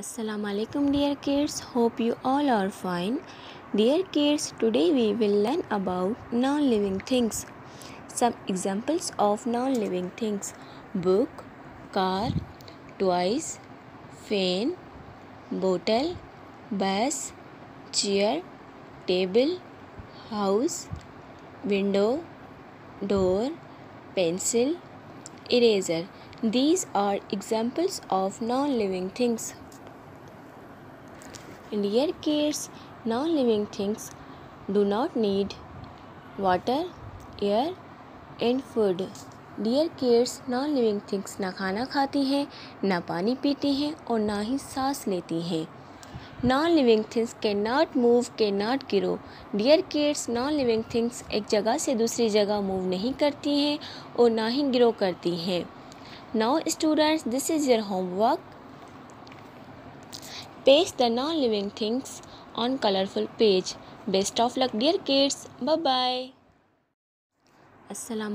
Assalamu alaikum dear kids. Hope you all are fine. Dear kids today we will learn about non-living things. Some examples of non-living things. Book car toys fan bottle bus chair table house window door pencil eraser. These are examples of non-living things Dear kids, non-living things do not need water, air and food. Dear kids non living things ना खाना खाती हैं ना पानी पीती हैं और ना ही सांस लेती हैं। नॉन लिविंग थिंग्स के नॉट मूव के नॉट गिरो dear kids non living things एक जगह से दूसरी जगह मूव नहीं करती हैं और ना ही गिरो करती हैं। Now students this is your homework Paste the non-living things on colorful page. Best of luck dear kids. Bye bye. Assalamu